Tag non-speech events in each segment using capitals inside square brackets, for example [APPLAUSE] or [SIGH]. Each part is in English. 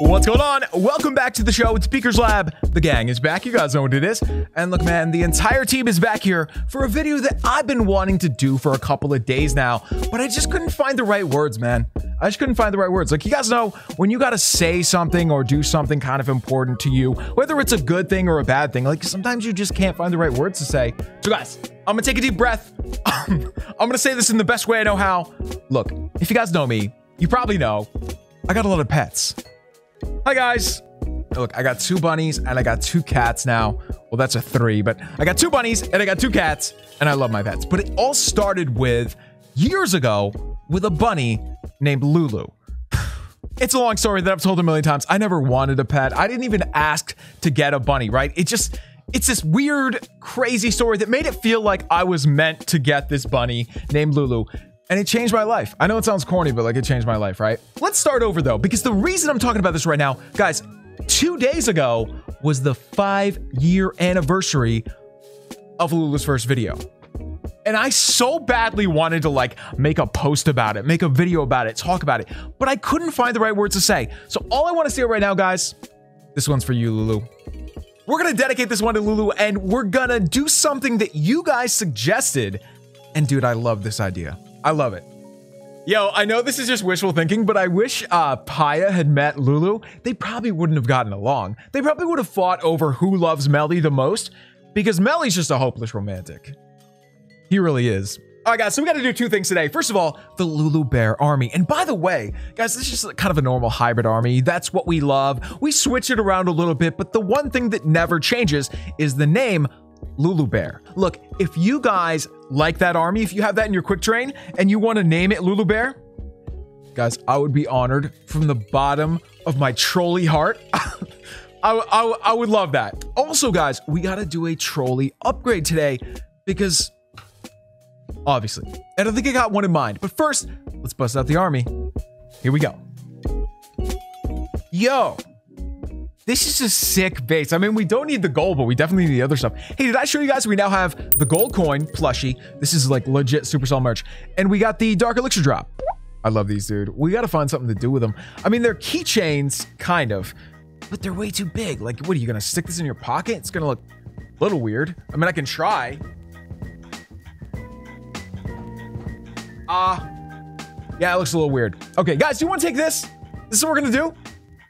What's going on? Welcome back to the show. It's Beaker's Lab. The gang is back. You guys know what it is. And look, man, the entire team is back here for a video that I've been wanting to do for a couple of days now, but I just couldn't find the right words, man. I just couldn't find the right words. Like, you guys know when you got to say something or do something kind of important to you, whether it's a good thing or a bad thing, like sometimes you just can't find the right words to say. So, guys, I'm gonna take a deep breath. [LAUGHS] I'm gonna say this in the best way I know how. Look, if you guys know me, you probably know I got a lot of pets. Hi guys. Look, I got two bunnies and I got two cats now. Well, that's a three, but I got two bunnies and I got two cats and I love my pets. But it all started with years ago with a bunny named Lulu. [SIGHS] It's a long story that I've told a million times. I never wanted a pet. I didn't even ask to get a bunny, right? It just it's this weird, crazy story that made it feel like I was meant to get this bunny named Lulu. And it changed my life. I know it sounds corny, but like it changed my life, right? Let's start over though, because the reason I'm talking about this right now, guys, two days ago was the five year anniversary of Lulu's first video. And I so badly wanted to like make a post about it, make a video about it, talk about it, but I couldn't find the right words to say. So all I want to say right now, guys, this one's for you, Lulu. We're gonna dedicate this one to Lulu and we're gonna do something that you guys suggested. And dude, I love this idea. I love it. Yo, I know this is just wishful thinking, but I wish uh, Paya had met Lulu. They probably wouldn't have gotten along. They probably would have fought over who loves Melly the most, because Melly's just a hopeless romantic. He really is. All right, guys, so we got to do two things today. First of all, the Lulu Bear Army. And by the way, guys, this is just kind of a normal hybrid army. That's what we love. We switch it around a little bit, but the one thing that never changes is the name Lulu Bear. Look, if you guys like that army, if you have that in your quick train and you want to name it Lulu Bear, guys, I would be honored from the bottom of my trolley heart. [LAUGHS] I, I, I would love that. Also, guys, we got to do a trolley upgrade today because obviously, and I think I got one in mind. But first, let's bust out the army. Here we go. Yo, this is a sick base. I mean, we don't need the gold, but we definitely need the other stuff. Hey, did I show you guys we now have the gold coin plushie? This is like legit Supercell merch. And we got the Dark Elixir drop. I love these, dude. We got to find something to do with them. I mean, they're keychains, kind of, but they're way too big. Like, what are you going to stick this in your pocket? It's going to look a little weird. I mean, I can try. Ah. Uh, yeah, it looks a little weird. Okay, guys, do you want to take this? This is what we're going to do.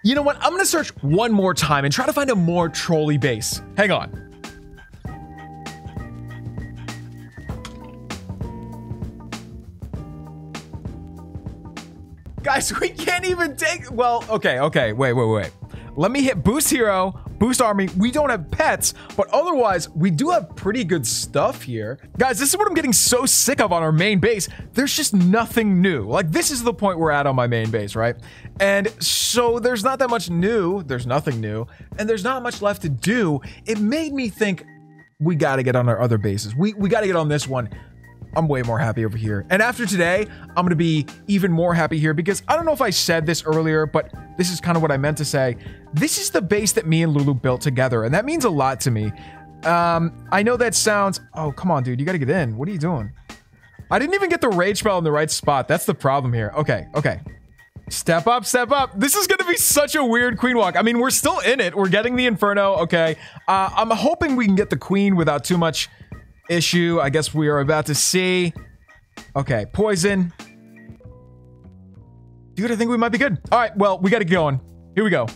You know what? I'm gonna search one more time and try to find a more trolley base. Hang on. Guys, [LAUGHS] we can't even take. Well, okay, okay. Wait, wait, wait. Let me hit Boost Hero, Boost Army. We don't have pets, but otherwise, we do have pretty good stuff here. Guys, this is what I'm getting so sick of on our main base. There's just nothing new. Like, this is the point we're at on my main base, right? And so there's not that much new. There's nothing new. And there's not much left to do. It made me think we got to get on our other bases. We, we got to get on this one. I'm way more happy over here. And after today, I'm going to be even more happy here because I don't know if I said this earlier, but this is kind of what I meant to say. This is the base that me and Lulu built together, and that means a lot to me. Um, I know that sounds... Oh, come on, dude. You got to get in. What are you doing? I didn't even get the rage spell in the right spot. That's the problem here. Okay, okay. Step up, step up. This is going to be such a weird queen walk. I mean, we're still in it. We're getting the Inferno. Okay. Uh, I'm hoping we can get the queen without too much issue. I guess we are about to see. Okay, poison. Dude, I think we might be good. All right, well, we got to get going. Here we go.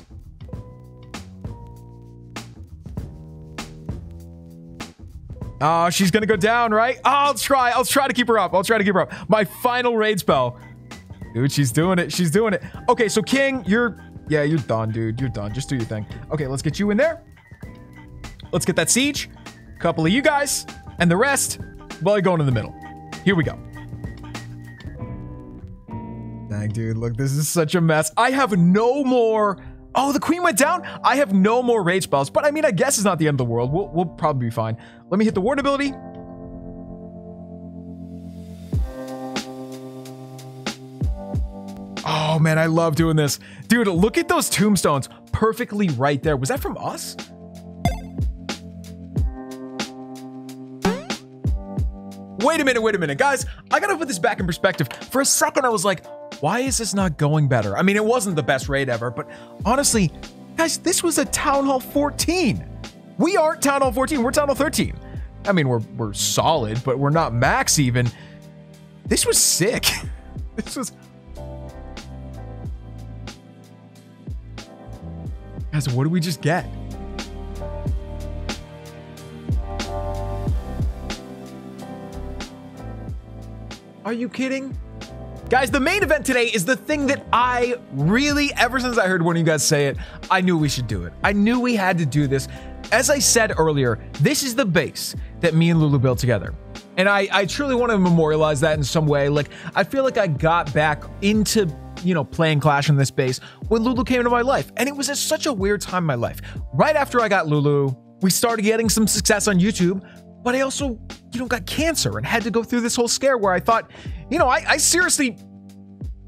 Oh, she's gonna go down, right? Oh, I'll try. I'll try to keep her up. I'll try to keep her up. My final raid spell. Dude, she's doing it. She's doing it. Okay, so King, you're... Yeah, you're done, dude. You're done. Just do your thing. Okay, let's get you in there. Let's get that siege. Couple of you guys. And the rest, well, you're going in the middle. Here we go. Dang, dude, look, this is such a mess. I have no more... Oh, the queen went down? I have no more rage spells, but I mean, I guess it's not the end of the world. We'll, we'll probably be fine. Let me hit the ward ability. Oh, man, I love doing this. Dude, look at those tombstones perfectly right there. Was that from us? Wait a minute, wait a minute. Guys, I gotta put this back in perspective. For a second, I was like, Why is this not going better? I mean, it wasn't the best raid ever, but honestly, guys, this was a Town Hall 14. We aren't Town Hall 14, we're Town Hall 13. I mean, we're we're solid, but we're not max even. This was sick. [LAUGHS] this was Guys, what did we just get? Are you kidding? Guys, the main event today is the thing that I really, ever since I heard one of you guys say it, I knew we should do it. I knew we had to do this. As I said earlier, this is the base that me and Lulu built together. And I, I truly want to memorialize that in some way. Like, I feel like I got back into, you know, playing Clash in this base when Lulu came into my life. And it was just such a weird time in my life. Right after I got Lulu, we started getting some success on YouTube, but I also, you know, got cancer and had to go through this whole scare where I thought, you know, I, I seriously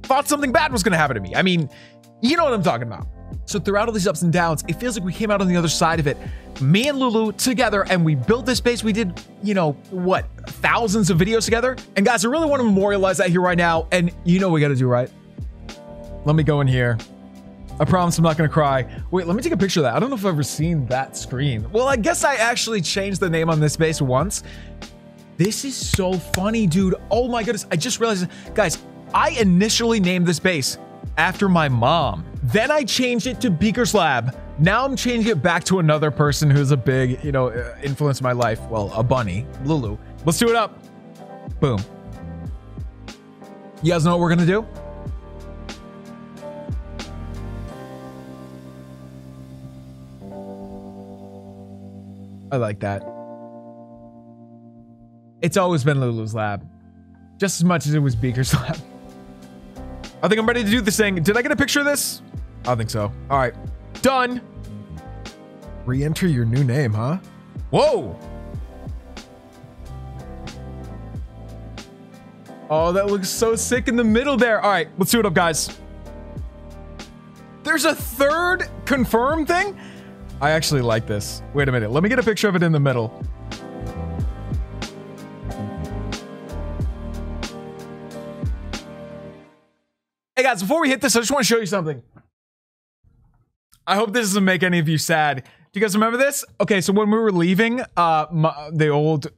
thought something bad was going to happen to me. I mean, you know what I'm talking about. So throughout all these ups and downs, it feels like we came out on the other side of it, me and Lulu together, and we built this base. We did, you know, what, thousands of videos together? And guys, I really want to memorialize that here right now. And you know we got to do, right? Let me go in here. I promise I'm not to cry. Wait, let me take a picture of that. I don't know if I've ever seen that screen. Well, I guess I actually changed the name on this base once. This is so funny, dude. Oh my goodness. I just realized, guys, I initially named this base after my mom. Then I changed it to Beaker's Lab. Now I'm changing it back to another person who's a big, you know, uh, influence in my life. Well, a bunny, Lulu. Let's do it up. Boom. You guys know what we're to do? I like that. It's always been Lulu's lab. Just as much as it was Beaker's [LAUGHS] lab. I think I'm ready to do this thing. Did I get a picture of this? I think so. All right. Done. Re-enter your new name, huh? Whoa. Oh, that looks so sick in the middle there. All right, let's do it up, guys. There's a third confirm thing? I actually like this. Wait a minute. Let me get a picture of it in the middle. Hey guys, before we hit this, I just want to show you something. I hope this doesn't make any of you sad. Do you guys remember this? Okay, so when we were leaving uh my, the old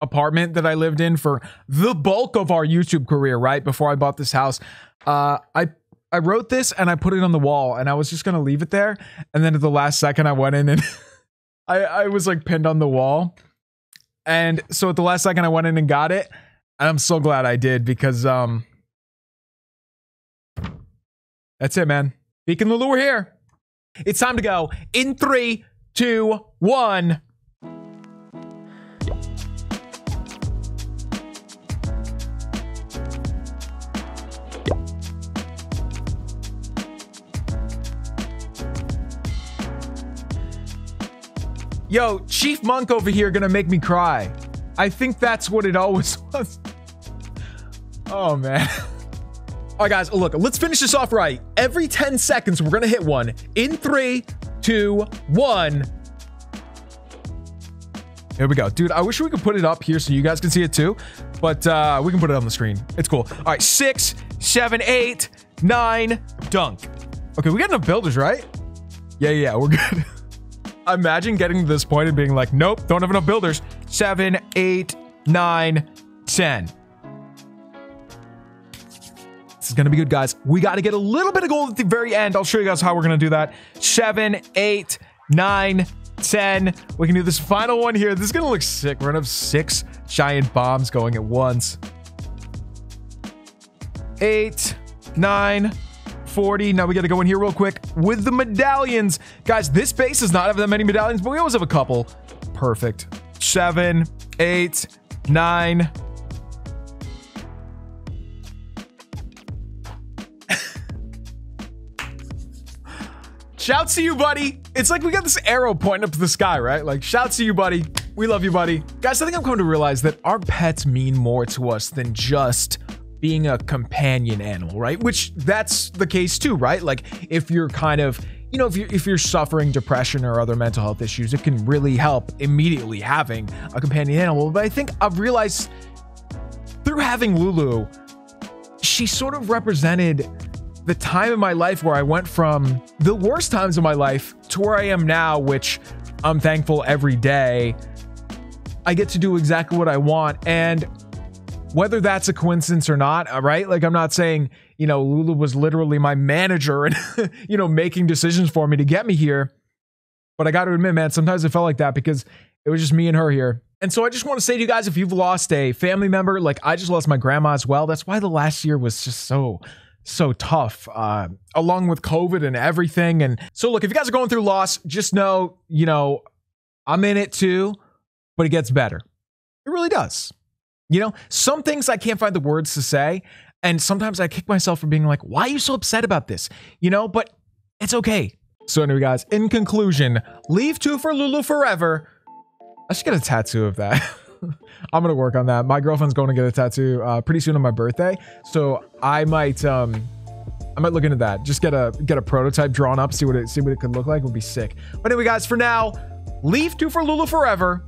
apartment that I lived in for the bulk of our YouTube career, right before I bought this house, uh I I wrote this and I put it on the wall and I was just gonna leave it there. And then at the last second I went in and [LAUGHS] I, I was like pinned on the wall. And so at the last second I went in and got it. And I'm so glad I did because um that's it, man. Beak and Lulu, we're here. It's time to go in three, two, one. Yo, Chief Monk over here gonna make me cry. I think that's what it always [LAUGHS] was. Oh, man. All right, guys, look, let's finish this off right. Every 10 seconds, we're gonna hit one. In three, two, one. Here we go. Dude, I wish we could put it up here so you guys can see it too, but uh, we can put it on the screen. It's cool. All right, six, seven, eight, nine, dunk. Okay, we got enough builders, right? Yeah, yeah, we're good. [LAUGHS] Imagine getting to this point and being like, nope, don't have enough builders. Seven, eight, nine, ten. This is going to be good, guys. We got to get a little bit of gold at the very end. I'll show you guys how we're going to do that. Seven, eight, nine, ten. We can do this final one here. This is going to look sick. We're going to have six giant bombs going at once. Eight, nine, 40. Now we got to go in here real quick with the medallions. Guys, this base does not have that many medallions, but we always have a couple. Perfect. Seven, eight, nine. Shouts to you, buddy. It's like we got this arrow pointing up to the sky, right? Like, shouts to you, buddy. We love you, buddy. Guys, I think I'm coming to realize that our pets mean more to us than just being a companion animal, right? Which that's the case too, right? Like if you're kind of, you know, if you're if you're suffering depression or other mental health issues, it can really help immediately having a companion animal. But I think I've realized through having Lulu, she sort of represented the time in my life where I went from the worst times of my life to where I am now, which I'm thankful every day. I get to do exactly what I want. And whether that's a coincidence or not, right? Like, I'm not saying, you know, Lulu was literally my manager and, [LAUGHS] you know, making decisions for me to get me here. But I got to admit, man, sometimes it felt like that because it was just me and her here. And so I just want to say to you guys if you've lost a family member, like I just lost my grandma as well. That's why the last year was just so so tough, uh, along with COVID and everything. And so, look, if you guys are going through loss, just know, you know, I'm in it too, but it gets better. It really does. You know, some things I can't find the words to say. And sometimes I kick myself for being like, why are you so upset about this? You know, but it's okay. So, anyway, guys, in conclusion, leave two for Lulu forever. I should get a tattoo of that. [LAUGHS] I'm gonna work on that. My girlfriend's going to get a tattoo uh, pretty soon on my birthday, so I might um, I might look into that. Just get a get a prototype drawn up, see what it see what it could look like. Would be sick. But anyway, guys, for now, leave two for Lulu forever,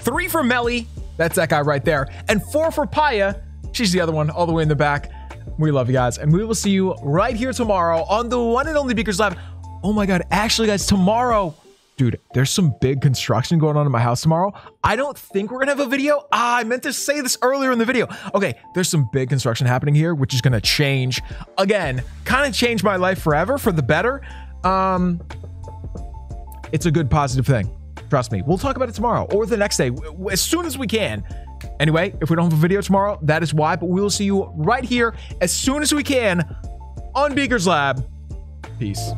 three for Melly. That's that guy right there, and four for Paya. She's the other one, all the way in the back. We love you guys, and we will see you right here tomorrow on the one and only Beakers Live. Oh my god, actually, guys, tomorrow dude, there's some big construction going on in my house tomorrow. I don't think we're gonna have a video. Ah, I meant to say this earlier in the video. Okay, there's some big construction happening here, which is gonna change again, kind of change my life forever for the better. Um, it's a good positive thing. Trust me. We'll talk about it tomorrow or the next day as soon as we can. Anyway, if we don't have a video tomorrow, that is why, but we will see you right here as soon as we can on Beakers Lab. Peace.